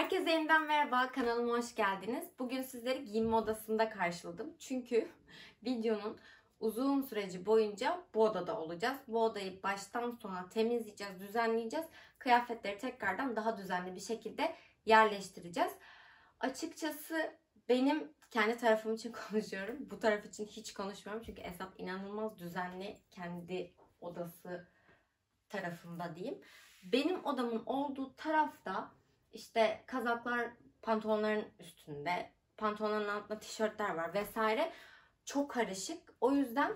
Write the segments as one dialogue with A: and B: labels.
A: Herkese yeniden merhaba, kanalıma hoş geldiniz. Bugün sizleri giyinme odasında karşıladım. Çünkü videonun uzun süreci boyunca bu odada olacağız. Bu odayı baştan sona temizleyeceğiz, düzenleyeceğiz. Kıyafetleri tekrardan daha düzenli bir şekilde yerleştireceğiz. Açıkçası benim kendi tarafım için konuşuyorum. Bu taraf için hiç konuşmuyorum. Çünkü Esat inanılmaz düzenli kendi odası tarafında diyeyim. Benim odamın olduğu tarafta işte kazaklar pantolonların üstünde, pantolonların altında tişörtler var vesaire. Çok karışık. O yüzden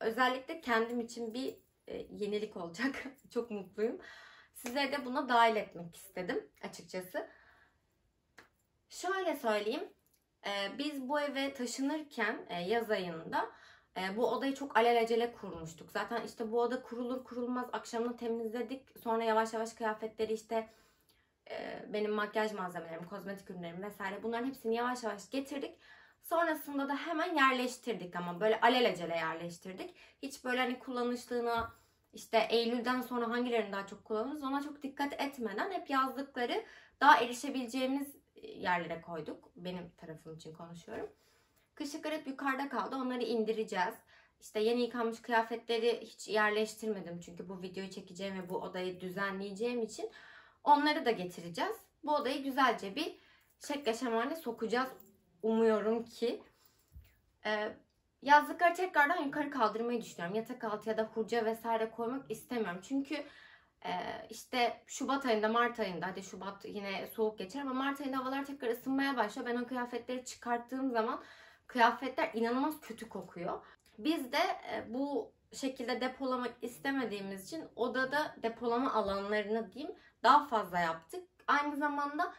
A: özellikle kendim için bir e, yenilik olacak. Çok mutluyum. Sizleri de buna dahil etmek istedim açıkçası. Şöyle söyleyeyim. E, biz bu eve taşınırken e, yaz ayında bu odayı çok alelacele kurmuştuk. Zaten işte bu oda kurulur kurulmaz akşamını temizledik. Sonra yavaş yavaş kıyafetleri işte e, benim makyaj malzemelerim, kozmetik ürünlerim vesaire bunların hepsini yavaş yavaş getirdik. Sonrasında da hemen yerleştirdik ama böyle alelacele yerleştirdik. Hiç böyle hani kullanışlığına işte Eylül'den sonra hangilerini daha çok kullanırız ona çok dikkat etmeden hep yazdıkları daha erişebileceğimiz yerlere koyduk. Benim tarafım için konuşuyorum. Kışlıklar hep yukarıda kaldı. Onları indireceğiz. İşte yeni yıkanmış kıyafetleri hiç yerleştirmedim. Çünkü bu videoyu çekeceğim ve bu odayı düzenleyeceğim için onları da getireceğiz. Bu odayı güzelce bir şekle şemale sokacağız. Umuyorum ki. Ee, yazlıkları tekrardan yukarı kaldırmayı düşünüyorum. Yatak altı ya da hurca vesaire koymak istemiyorum. Çünkü e, işte Şubat ayında, Mart ayında, hadi Şubat yine soğuk geçer ama Mart ayında havalar tekrar ısınmaya başlıyor. Ben o kıyafetleri çıkarttığım zaman kıyafetler inanılmaz kötü kokuyor. Biz de e, bu şekilde depolamak istemediğimiz için odada depolama alanlarını diyeyim daha fazla yaptık. Aynı zamanda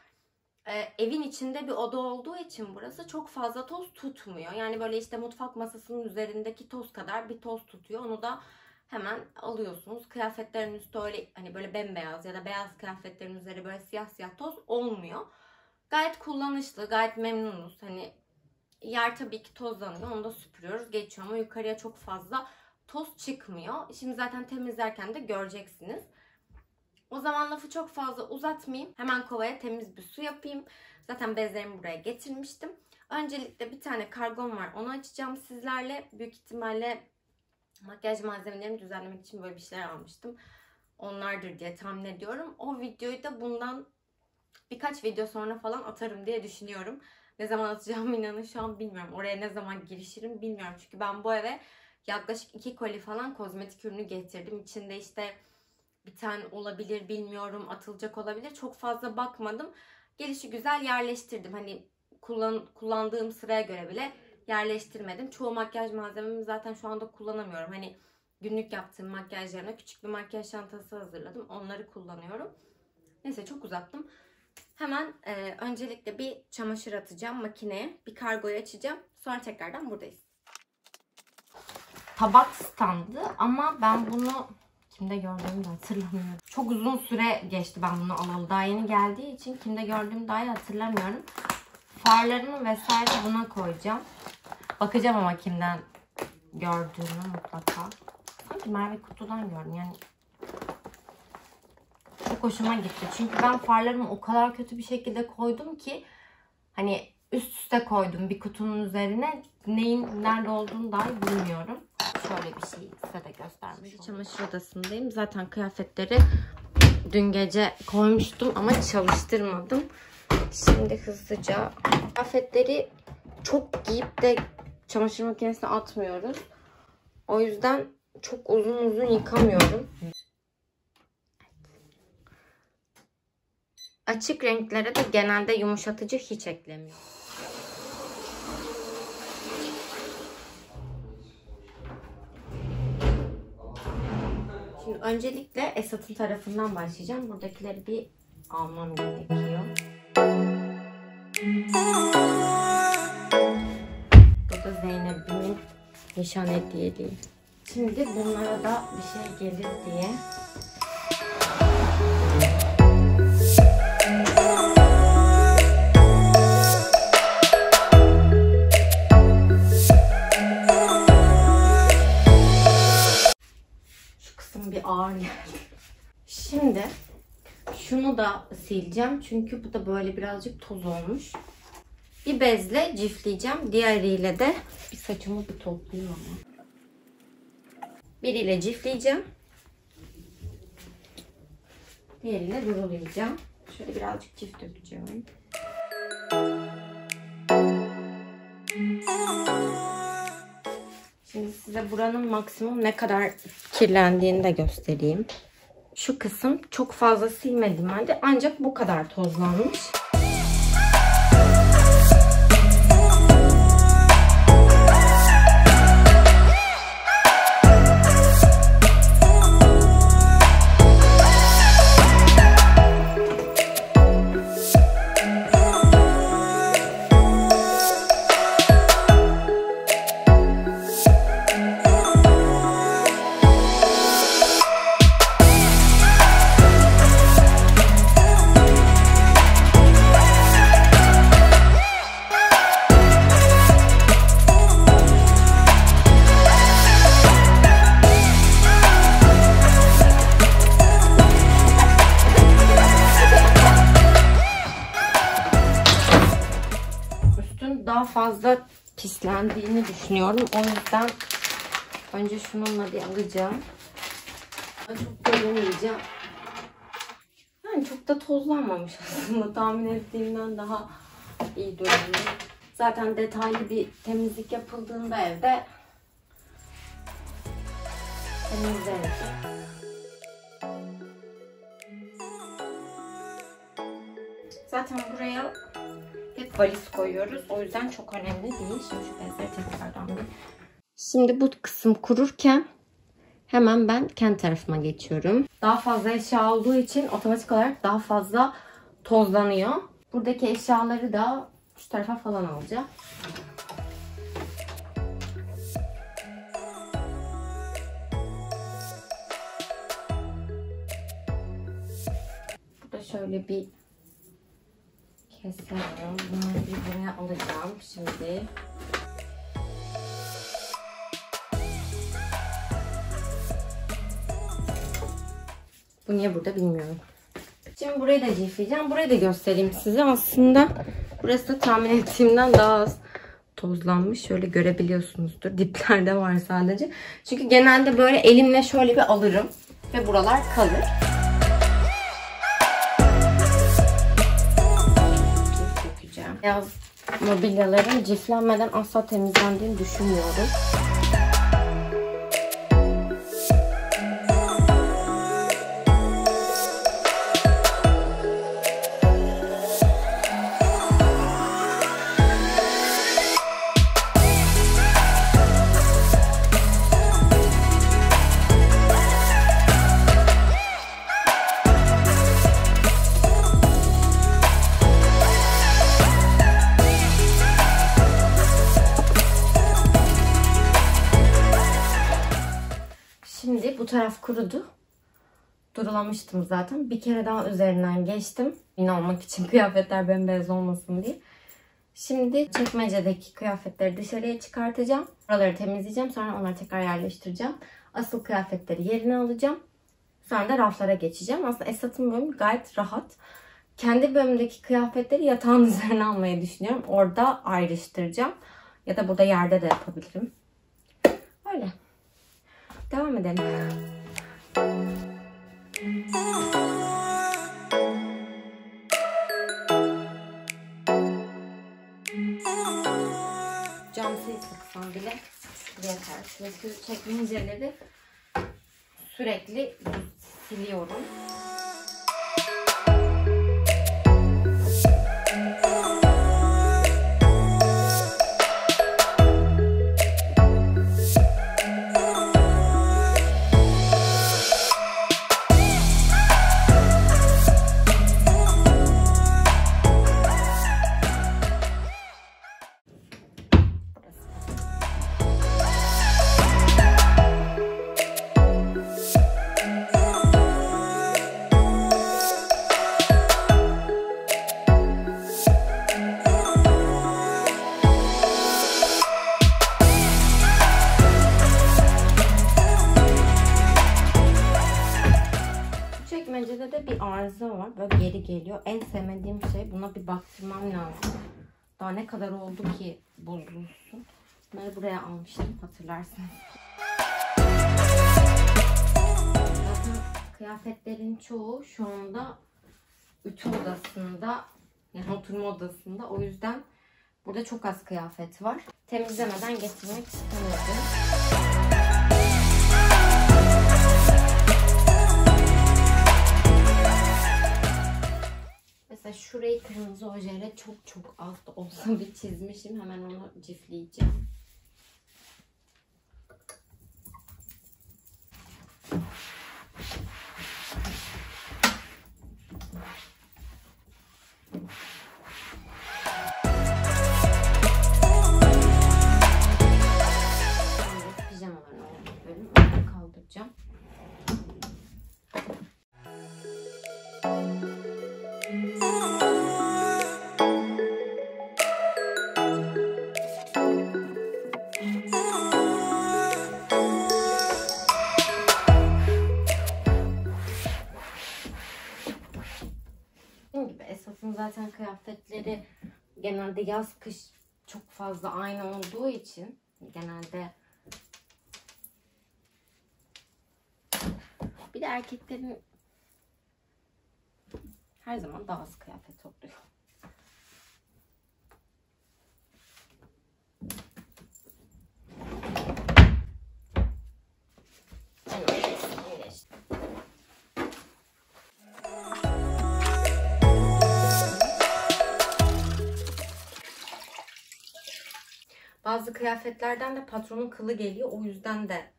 A: e, evin içinde bir oda olduğu için burası çok fazla toz tutmuyor. Yani böyle işte mutfak masasının üzerindeki toz kadar bir toz tutuyor. Onu da hemen alıyorsunuz. Kıyafetlerin üstü öyle hani böyle bembeyaz ya da beyaz kıyafetlerin üzeri böyle siyah siyah toz olmuyor. Gayet kullanışlı, gayet memnunuz. Hani yer tabii ki tozlanıyor. Onu da süpürüyoruz. Geçiyor ama yukarıya çok fazla toz çıkmıyor. Şimdi zaten temizlerken de göreceksiniz. O zaman lafı çok fazla uzatmayayım. Hemen kovaya temiz bir su yapayım. Zaten bezlerimi buraya getirmiştim. Öncelikle bir tane kargom var. Onu açacağım sizlerle. Büyük ihtimalle makyaj malzemelerimi düzenlemek için böyle bir şeyler almıştım. Onlardır diye tahmin ediyorum. O videoyu da bundan birkaç video sonra falan atarım diye düşünüyorum. Ne zaman atacağımı inanın şu an bilmiyorum. Oraya ne zaman girişirim bilmiyorum. Çünkü ben bu eve yaklaşık iki koli falan kozmetik ürünü getirdim. İçinde işte bir tane olabilir bilmiyorum atılacak olabilir. Çok fazla bakmadım. Gelişi güzel yerleştirdim. Hani kullan, kullandığım sıraya göre bile yerleştirmedim. Çoğu makyaj malzememi zaten şu anda kullanamıyorum. Hani günlük yaptığım makyajlarına küçük bir makyaj çantası hazırladım. Onları kullanıyorum. Neyse çok uzattım. Hemen e, öncelikle bir çamaşır atacağım makineye. Bir kargoyu açacağım. Sonra tekrardan buradayız. Tabak standı ama ben bunu kimde gördüğümü de hatırlamıyorum. Çok uzun süre geçti ben bunu alalı. Daha yeni geldiği için kimde gördüğümü dahi hatırlamıyorum. Farlarımı vesaire buna koyacağım. Bakacağım ama kimden gördüğümü mutlaka. Sanki Merve Kutu'dan gördüm. Yani çok hoşuma gitti. Çünkü ben farlarımı o kadar kötü bir şekilde koydum ki hani üst üste koydum bir kutunun üzerine. Neyin nerede olduğunu dahi bilmiyorum. Şöyle bir şey size de göstermiş Çamaşır odasındayım. Zaten kıyafetleri dün gece koymuştum ama çalıştırmadım. Şimdi hızlıca kıyafetleri çok giyip de çamaşır makinesine atmıyoruz. O yüzden çok uzun uzun yıkamıyorum. Açık renklere de genelde yumuşatıcı hiç eklemiyorum. Şimdi öncelikle Esat'ın tarafından başlayacağım. Buradakileri bir almam gerekiyor. Bu da Zeynep'imin nişan hediyeliği. Şimdi bunlara da bir şey gelir diye Da sileceğim. Çünkü bu da böyle birazcık toz olmuş. Bir bezle cifleyeceğim. Diğeriyle de bir saçımı bir toplayayım ama. Biriyle cifleyeceğim. Diğeriyle durulayacağım. Şöyle birazcık çift dökeceğim. Şimdi size buranın maksimum ne kadar kirlendiğini de göstereyim. Şu kısım çok fazla silmedim halde ancak bu kadar tozlanmış. Daha fazla pislendiğini düşünüyorum. O yüzden önce şununla bir alacağım. Çok görünmeyeceğim. Yani çok da tozlanmamış aslında. Tahmin ettiğimden daha iyi duruyor. Zaten detaylı bir temizlik yapıldığında evde temizlenir. Zaten buraya valiz koyuyoruz. O yüzden çok önemli değil. Şimdi şu bezleri tekrardan bir. Şimdi bu kısım kururken hemen ben kendi tarafıma geçiyorum. Daha fazla eşya olduğu için otomatik olarak daha fazla tozlanıyor. Buradaki eşyaları da şu tarafa falan alacağım. Burada şöyle bir keselim. Bunları bir buraya alacağım şimdi. Bu niye burada bilmiyorum. Şimdi burayı da cifleyeceğim. Burayı da göstereyim size. Aslında burası da tahmin ettiğimden daha az tozlanmış. Şöyle görebiliyorsunuzdur. Diplerde var sadece. Çünkü genelde böyle elimle şöyle bir alırım. Ve buralar kalır. Beyaz mobilyaların ciflenmeden asla temizlendiğini düşünmüyorum. Şimdi bu taraf kurudu. Durulamıştım zaten. Bir kere daha üzerinden geçtim. Yine olmak için kıyafetler bembeyaz olmasın diye. Şimdi çekmecedeki kıyafetleri dışarıya çıkartacağım. Oraları temizleyeceğim. Sonra onları tekrar yerleştireceğim. Asıl kıyafetleri yerine alacağım. Sonra da raflara geçeceğim. Aslında Esat'ın bölümü gayet rahat. Kendi bölümdeki kıyafetleri yatağın üzerine almayı düşünüyorum. Orada ayrıştıracağım. Ya da burada yerde de yapabilirim. Öyle. Devam edelim. Cam sil sıksam bile yeter. Çünkü çekmeceleri sürekli siliyorum. Ne kadar oldu ki bozulsun. Bunları buraya almıştım hatırlarsınız. Kıyafetlerin çoğu şu anda ütü odasında yani oturma odasında. O yüzden burada çok az kıyafet var. Temizlemeden getirmek istemedim. Şurayı kırmızı ojeyle çok çok az da olsa bir çizmişim. Hemen onu cifleyeceğim. Zaten kıyafetleri genelde yaz kış çok fazla aynı olduğu için genelde bir de erkeklerin her zaman daha az kıyafet oluyor. Bazı kıyafetlerden de patronun kılı geliyor. O yüzden de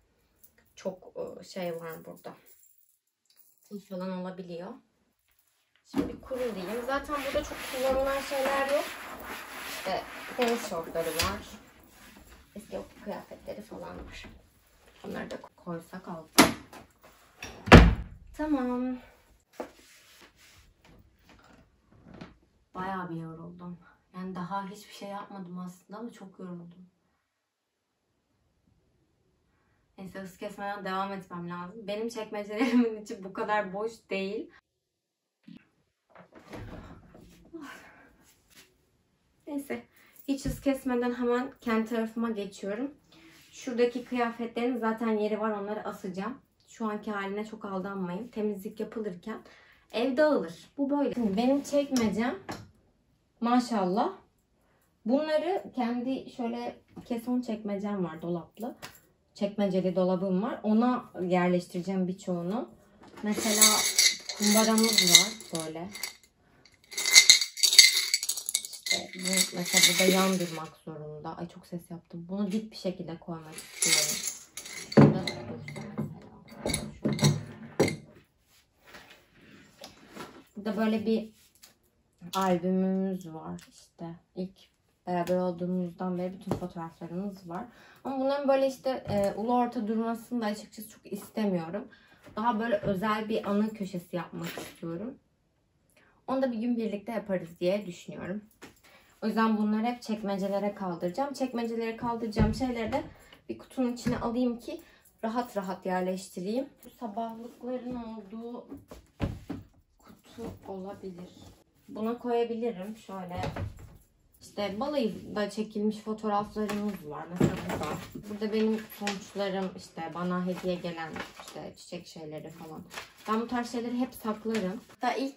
A: çok e, şey var burada. Kıl falan olabiliyor. Şimdi kurulayım. Zaten burada çok kullanılan şeyler yok. İşte tenis şortları var. Eski okul kıyafetleri falan var. Onları da koysak altta. Tamam. Bayağı bir yoruldum. Yani daha hiçbir şey yapmadım aslında ama çok yoruldum. Neyse hız kesmeden devam etmem lazım. Benim çekmecelerimin içi bu kadar boş değil. Neyse. Hiç hız kesmeden hemen kendi tarafıma geçiyorum. Şuradaki kıyafetlerin zaten yeri var. Onları asacağım. Şu anki haline çok aldanmayın. Temizlik yapılırken ev dağılır. Bu böyle. Şimdi benim çekmecem maşallah. Bunları kendi şöyle keson çekmecem var dolaplı. Çekmeceli dolabım var. Ona yerleştireceğim birçoğunu. Mesela kumbaramız var böyle. İşte bu mesela burada yan durmak zorunda. Ay çok ses yaptım. Bunu dik bir şekilde koymak istiyorum. Burada böyle bir albümümüz var işte. İlk beraber olduğumuzdan beri bütün fotoğraflarımız var. Ama bunların böyle işte e, ulu orta durmasını da açıkçası çok istemiyorum. Daha böyle özel bir anı köşesi yapmak istiyorum. Onu da bir gün birlikte yaparız diye düşünüyorum. O yüzden bunları hep çekmecelere kaldıracağım. Çekmecelere kaldıracağım şeyleri de bir kutunun içine alayım ki rahat rahat yerleştireyim. Bu sabahlıkların olduğu kutu olabilir. Buna koyabilirim. Şöyle işte balayında çekilmiş fotoğraflarımız var. Mesela burada. Burada benim sonuçlarım işte bana hediye gelen işte çiçek şeyleri falan. Ben bu tarz şeyleri hep saklarım. Hatta ilk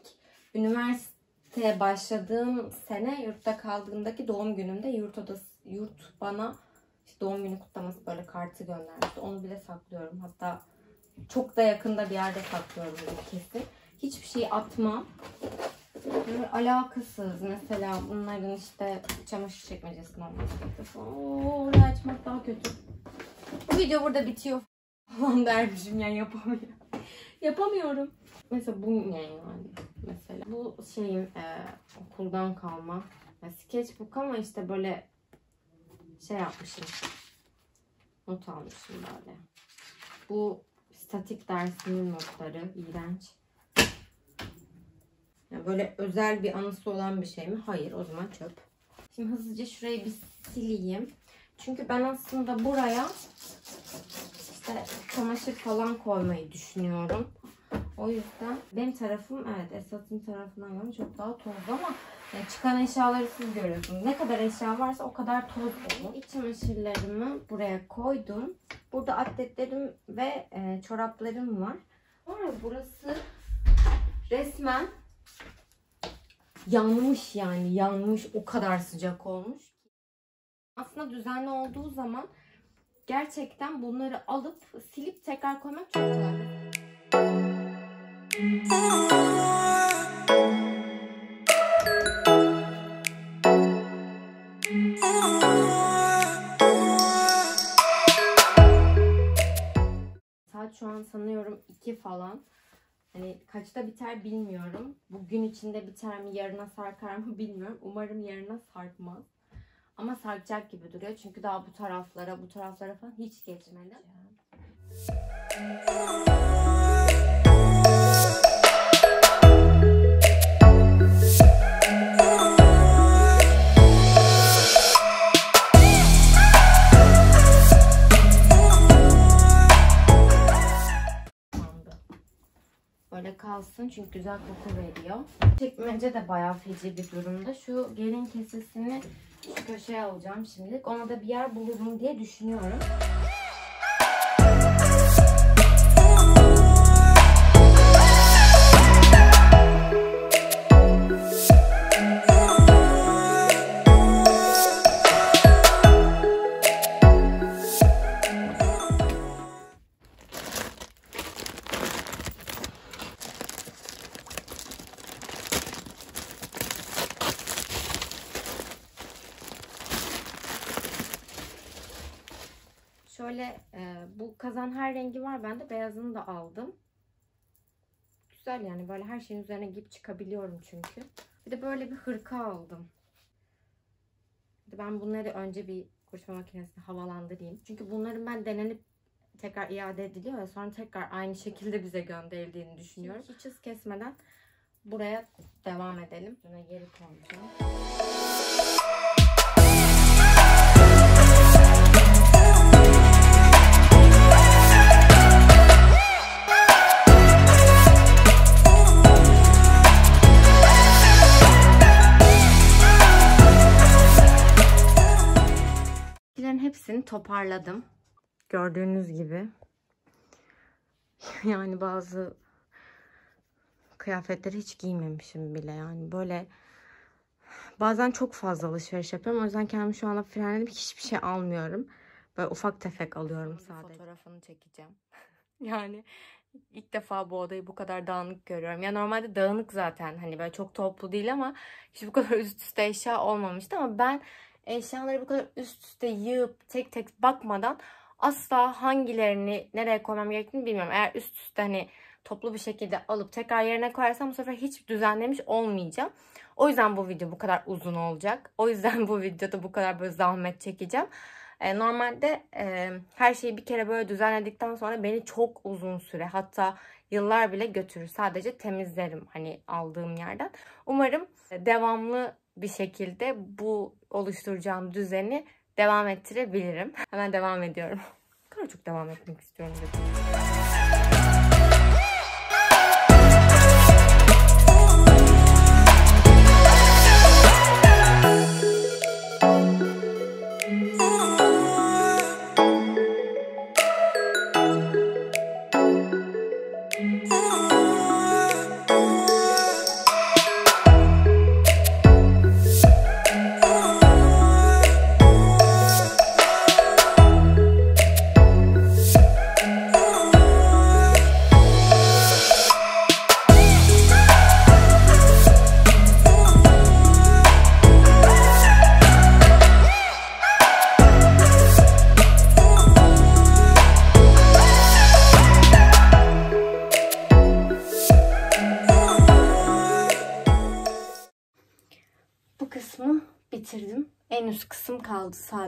A: üniversiteye başladığım sene yurtta kaldığımdaki doğum günümde yurt odası yurt bana işte doğum günü kutlaması böyle kartı göndermişti. Onu bile saklıyorum. Hatta çok da yakında bir yerde saklıyorum bunu kesin. Hiçbir şey atmam. Böyle alakasız mesela bunların işte çamaşır çekmecesinin olması. Oo, orayı açmak daha kötü. Bu video burada bitiyor falan dermişim yani yapamıyorum. Yapamıyorum. Mesela bu ne yani? Mesela bu şeyin e, okuldan kalma ya sketchbook ama işte böyle şey yapmışım. Not almışım böyle. Bu statik dersinin notları. iğrenç. Yani böyle özel bir anısı olan bir şey mi? Hayır. O zaman çöp. Şimdi hızlıca şurayı bir sileyim. Çünkü ben aslında buraya işte çamaşır falan koymayı düşünüyorum. O yüzden benim tarafım evet Esat'ın tarafından göre çok daha tozlu ama yani çıkan eşyaları siz görüyorsunuz. Ne kadar eşya varsa o kadar toz olur. İç çamaşırlarımı buraya koydum. Burada atletlerim ve e, çoraplarım var. Sonra burası resmen yanmış yani yanmış o kadar sıcak olmuş. Aslında düzenli olduğu zaman gerçekten bunları alıp silip tekrar koymak çok kolay. Saat şu an sanıyorum 2 falan. Hani kaçta biter bilmiyorum. Bugün içinde biter mi, yarına sarkar mı bilmiyorum. Umarım yarına sarkmaz. Ama sarkacak gibi duruyor. Çünkü daha bu taraflara, bu taraflara falan hiç geçmedi. Kalsın çünkü güzel koku veriyor. Çekmece de bayağı feci bir durumda. Şu gelin kesesini şu köşeye alacağım şimdilik. Ona da bir yer bulurum diye düşünüyorum. Şöyle e, bu kazan her rengi var. Ben de beyazını da aldım. Güzel yani böyle her şeyin üzerine giyip çıkabiliyorum çünkü. Bir de böyle bir hırka aldım. Ben bunları önce bir kurutma makinesinde havalandırayım. Çünkü bunların ben denenip tekrar iade ediliyor ve sonra tekrar aynı şekilde bize gönderildiğini düşünüyorum. Hiç hız kesmeden buraya devam edelim. Üstüne geri koyacağım. Hepsini toparladım. Gördüğünüz gibi. Yani bazı kıyafetleri hiç giymemişim bile yani böyle bazen çok fazla alışveriş yapıyorum. O yüzden kendimi şu anda frenledim. Hiçbir şey almıyorum. Böyle ufak tefek alıyorum sadece. Fotoğrafını çekeceğim. yani ilk defa bu odayı bu kadar dağınık görüyorum. Ya normalde dağınık zaten. Hani böyle çok toplu değil ama hiç bu kadar üst üste eşya olmamıştı ama ben eşyaları bu kadar üst üste yığıp tek tek bakmadan asla hangilerini nereye koymam gerektiğini bilmiyorum. Eğer üst üste hani toplu bir şekilde alıp tekrar yerine koyarsam bu sefer hiç düzenlemiş olmayacağım. O yüzden bu video bu kadar uzun olacak. O yüzden bu videoda bu kadar böyle zahmet çekeceğim. E, normalde e, her şeyi bir kere böyle düzenledikten sonra beni çok uzun süre hatta yıllar bile götürür. Sadece temizlerim hani aldığım yerden. Umarım devamlı bir şekilde bu oluşturacağım düzeni devam ettirebilirim. Hemen devam ediyorum. Ne kadar çok devam etmek istiyorum dedim.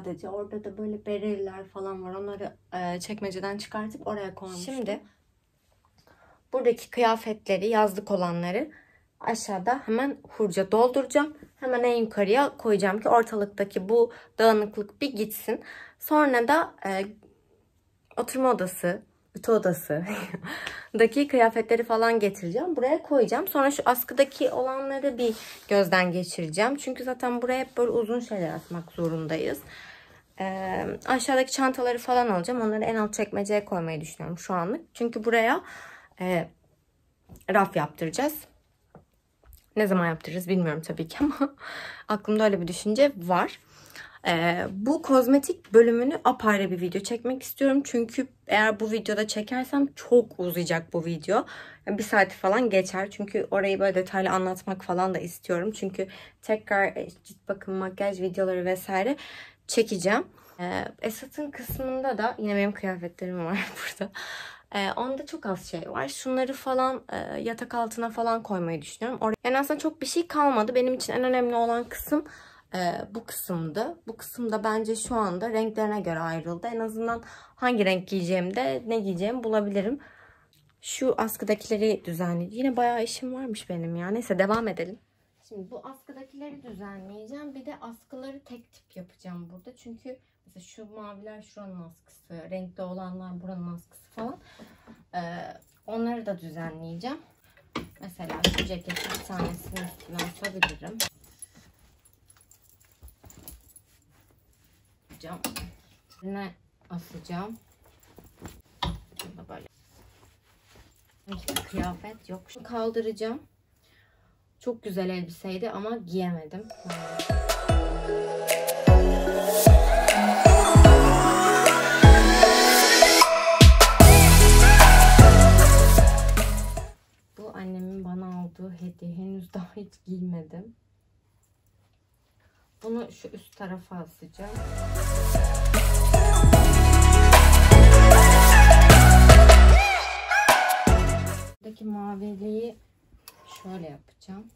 A: Sadece. Orada da böyle bereliler falan var. Onları e, çekmeceden çıkartıp oraya koymuştum. Şimdi buradaki kıyafetleri, yazlık olanları aşağıda hemen hurca dolduracağım. Hemen en yukarıya koyacağım ki ortalıktaki bu dağınıklık bir gitsin. Sonra da e, oturma odası, ütü odası daki kıyafetleri falan getireceğim. Buraya koyacağım. Sonra şu askıdaki olanları bir gözden geçireceğim. Çünkü zaten buraya hep böyle uzun şeyler atmak zorundayız. Aşağıdaki çantaları falan alacağım. Onları en alt çekmeceye koymayı düşünüyorum şu anlık. Çünkü buraya e, raf yaptıracağız. Ne zaman yaptırırız bilmiyorum tabii ki ama aklımda öyle bir düşünce var. Ee, bu kozmetik bölümünü apayrı bir video çekmek istiyorum. Çünkü eğer bu videoda çekersem çok uzayacak bu video. Bir saati falan geçer. Çünkü orayı böyle detaylı anlatmak falan da istiyorum. Çünkü tekrar e, cilt bakım, makyaj videoları vesaire çekeceğim. Ee, Esat'ın kısmında da yine benim kıyafetlerim var burada. Ee, onda çok az şey var. Şunları falan e, yatak altına falan koymayı düşünüyorum. Or yani aslında çok bir şey kalmadı. Benim için en önemli olan kısım e, bu kısımdı. Bu kısımda bence şu anda renklerine göre ayrıldı. En azından hangi renk giyeceğim de ne giyeceğimi bulabilirim. Şu askıdakileri düzenleyeceğim. Yine bayağı işim varmış benim ya. Neyse devam edelim. Şimdi bu askıdakileri düzenleyeceğim. Bir de askıları tek tip yapacağım burada. Çünkü mesela şu maviler şuranın askısı, renkli olanlar buranın askısı falan. Ee, onları da düzenleyeceğim. Mesela şu ceketin bir tanesini üstüne asabilirim. Asacağım. Ne asacağım? Böyle. Kıyafet yok. Kaldıracağım. Çok güzel elbiseydi ama giyemedim. Bu annemin bana aldığı hediye. Henüz daha hiç giymedim. Bunu şu üst tarafa asacağım. Buradaki maviliği şöyle yapacağım.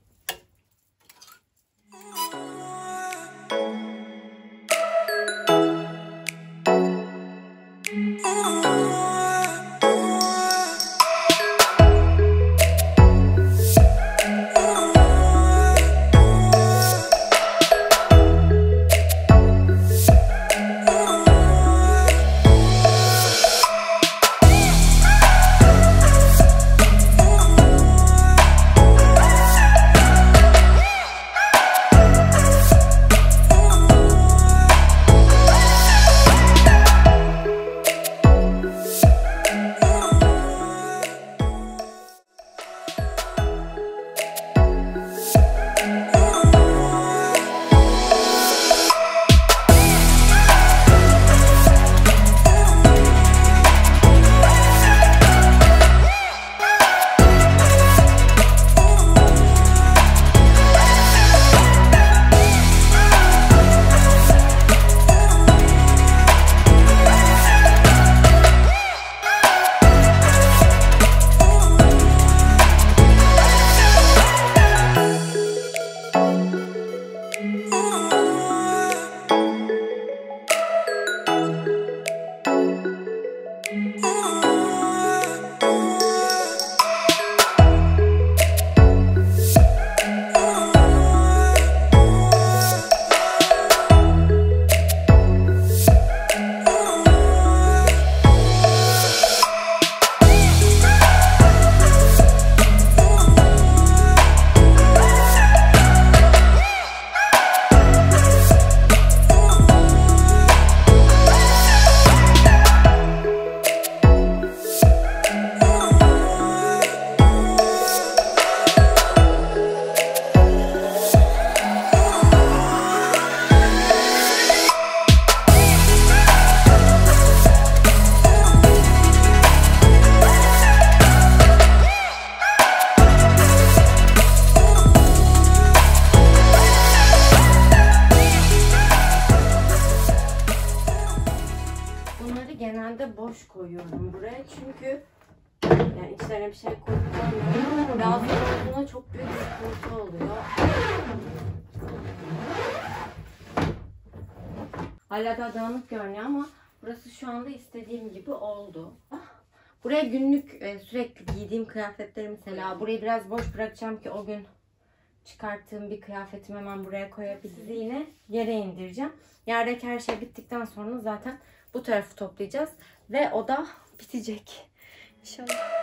A: Hala da dağınık görünüyor ama burası şu anda istediğim gibi oldu. Buraya günlük e, sürekli giydiğim kıyafetleri mesela burayı biraz boş bırakacağım ki o gün çıkarttığım bir kıyafetimi hemen buraya koyabilirim. Sizi yine yere indireceğim. Yerdeki her şey bittikten sonra zaten bu tarafı toplayacağız. Ve o da bitecek. İnşallah.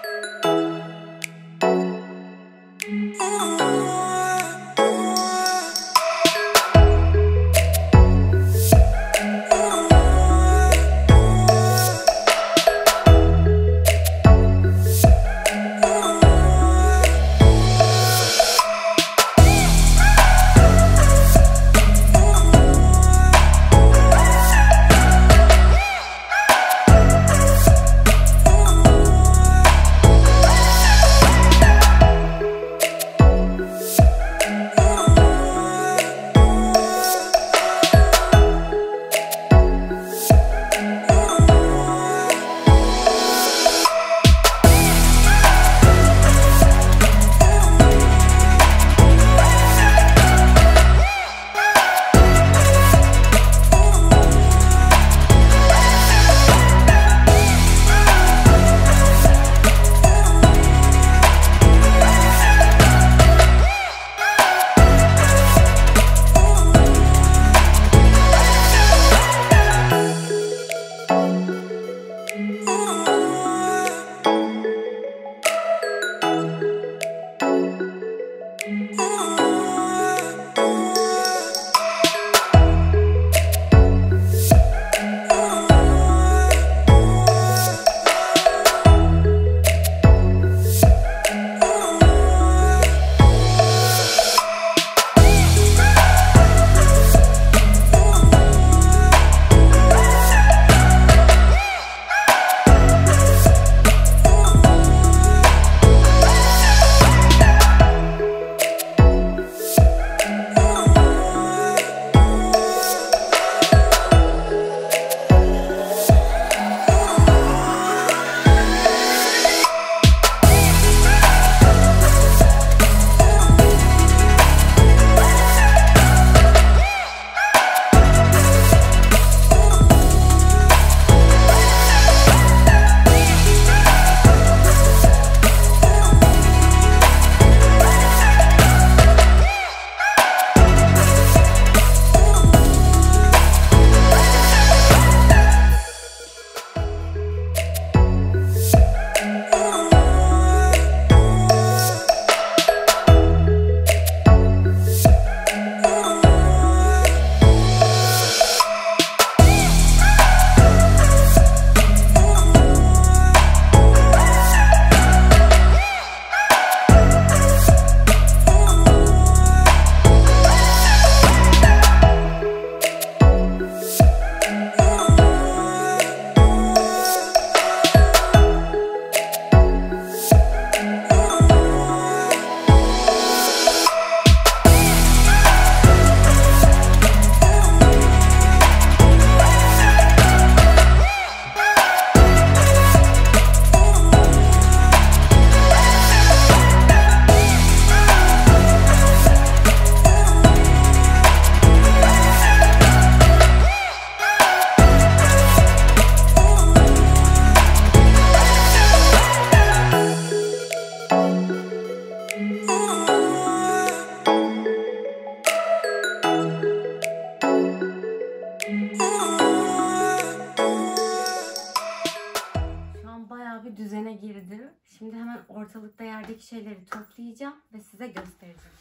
A: Yerdeki şeyleri toplayacağım ve size göstereceğim.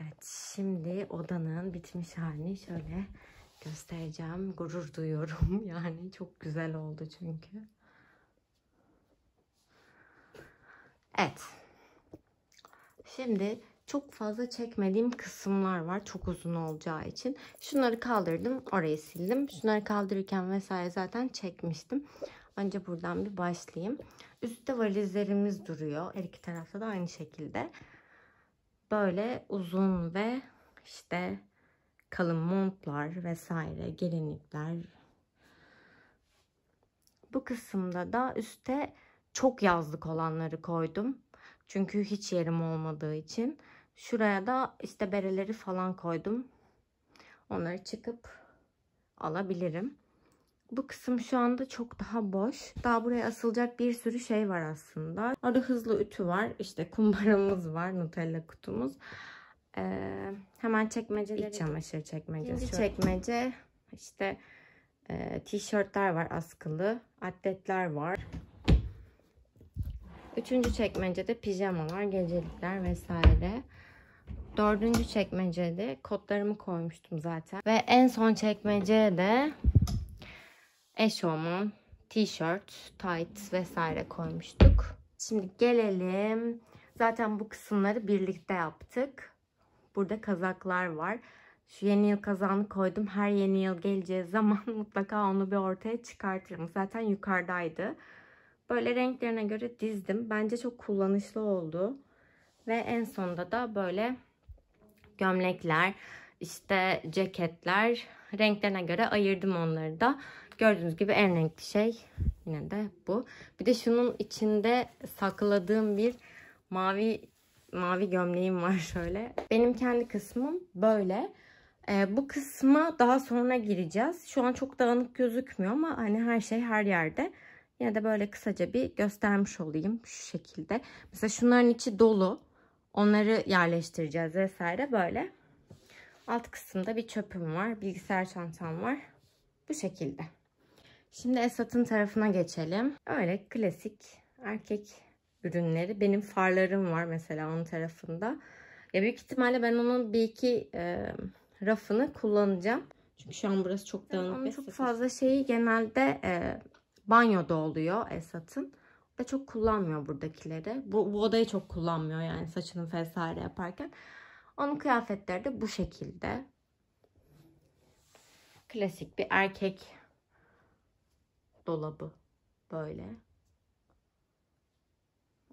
A: Evet şimdi odanın bitmiş halini şöyle göstereceğim. Gurur duyuyorum. Yani çok güzel oldu çünkü. Evet. Şimdi çok fazla çekmediğim kısımlar var. Çok uzun olacağı için. Şunları kaldırdım. Orayı sildim. Şunları kaldırırken vesaire zaten çekmiştim. Önce buradan bir başlayayım. Üstte valizlerimiz duruyor. Her iki tarafta da aynı şekilde. Böyle uzun ve işte kalın montlar vesaire, gelinlikler. Bu kısımda da üstte çok yazlık olanları koydum. Çünkü hiç yerim olmadığı için. Şuraya da işte bereleri falan koydum. Onları çıkıp alabilirim. Bu kısım şu anda çok daha boş. Daha buraya asılacak bir sürü şey var aslında. Orada hızlı ütü var. İşte kumbaramız var. Nutella kutumuz. Ee, hemen çekmeceleri. İç çamaşır çekmecesi. İkinci çekmece işte e, tişörtler var askılı. Atletler var. Üçüncü çekmecede pijamalar, gecelikler vesaire. Dördüncü çekmecede kodlarımı koymuştum zaten. Ve en son çekmecede eşofman, tişört, tight vesaire koymuştuk. Şimdi gelelim. Zaten bu kısımları birlikte yaptık. Burada kazaklar var. Şu yeni yıl kazağını koydum. Her yeni yıl geleceği zaman mutlaka onu bir ortaya çıkartırım. Zaten yukarıdaydı. Böyle renklerine göre dizdim. Bence çok kullanışlı oldu. Ve en sonunda da böyle gömlekler, işte ceketler renklerine göre ayırdım onları da. Gördüğünüz gibi en renkli şey yine de bu. Bir de şunun içinde sakladığım bir mavi mavi gömleğim var şöyle. Benim kendi kısmım böyle. Ee, bu kısma daha sonra gireceğiz. Şu an çok dağınık gözükmüyor ama hani her şey her yerde. Yine de böyle kısaca bir göstermiş olayım şu şekilde. Mesela şunların içi dolu. Onları yerleştireceğiz vesaire böyle. Alt kısımda bir çöpüm var. Bilgisayar çantam var. Bu şekilde. Şimdi Esat'ın tarafına geçelim. Öyle klasik erkek ürünleri. Benim farlarım var mesela onun tarafında. Ya büyük ihtimalle ben onun bir iki e, rafını kullanacağım. Çünkü şu an burası çok dağınık. Onun çok fazla şeyi genelde e, banyoda oluyor Esat'ın. Ve çok kullanmıyor buradakileri. Bu, bu odayı çok kullanmıyor yani saçını vesaire yaparken. Onun kıyafetleri de bu şekilde. Klasik bir erkek dolabı böyle.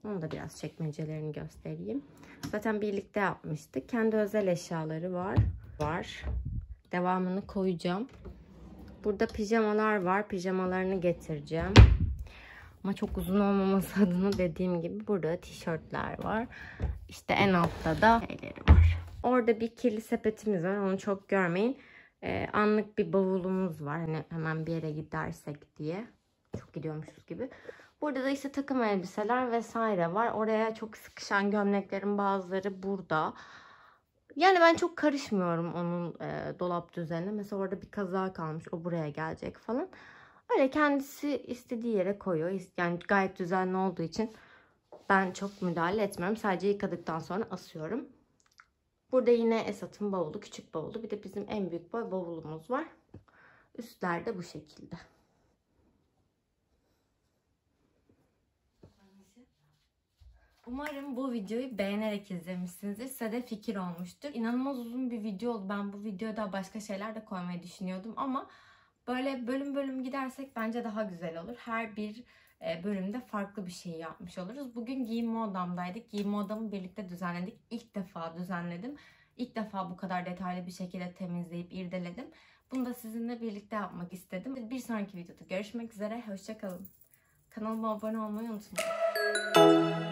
A: Onu da biraz çekmecelerini göstereyim. Zaten birlikte yapmıştık. Kendi özel eşyaları var. Var. Devamını koyacağım. Burada pijamalar var. Pijamalarını getireceğim. Ama çok uzun olmaması adına dediğim gibi burada tişörtler var. İşte en altta da şeyleri var. Orada bir kirli sepetimiz var. Onu çok görmeyin. Ee, anlık bir bavulumuz var. Hani hemen bir yere gidersek diye. Çok gidiyormuşuz gibi. Burada da işte takım elbiseler vesaire var. Oraya çok sıkışan gömleklerin bazıları burada. Yani ben çok karışmıyorum onun e, dolap düzenine. Mesela orada bir kaza kalmış. O buraya gelecek falan. Öyle kendisi istediği yere koyuyor. Yani gayet düzenli olduğu için ben çok müdahale etmiyorum. Sadece yıkadıktan sonra asıyorum. Burada yine Esat'ın bavulu, küçük bavulu. Bir de bizim en büyük boy bavulumuz var. Üstler de bu şekilde. Umarım bu videoyu beğenerek izlemişsinizdir. Size de fikir olmuştur. İnanılmaz uzun bir video oldu. Ben bu videoda başka şeyler de koymayı düşünüyordum ama böyle bölüm bölüm gidersek bence daha güzel olur. Her bir e, bölümde farklı bir şey yapmış oluruz. Bugün giyinme odamdaydık. Giyinme odamı birlikte düzenledik. İlk defa düzenledim. İlk defa bu kadar detaylı bir şekilde temizleyip irdeledim. Bunu da sizinle birlikte yapmak istedim. Bir sonraki videoda görüşmek üzere. Hoşçakalın. Kanalıma abone olmayı unutmayın.